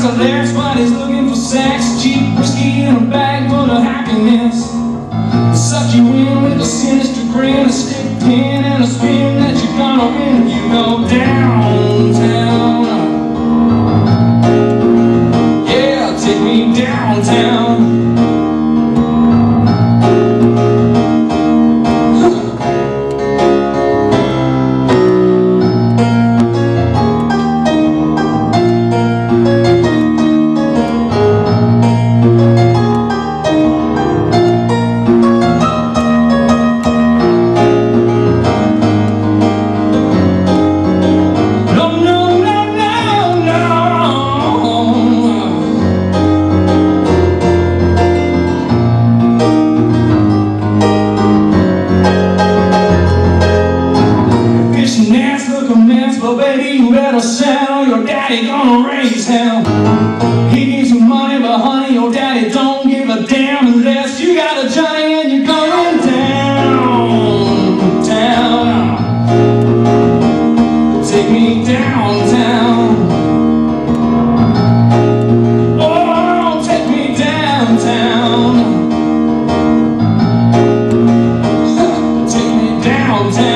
drives a but he's looking for sex, cheap whiskey in a bag full of happiness. Suck you in with a sinister grin, a stick pin and a spin that you're gonna win you go downtown. Yeah, take me downtown. dance, look a but baby, you better sell. Your daddy gonna raise hell. He needs some money, but honey, your daddy don't give a damn unless you got a Johnny and you're going down, down. Take me downtown. Oh, take me downtown. take me downtown.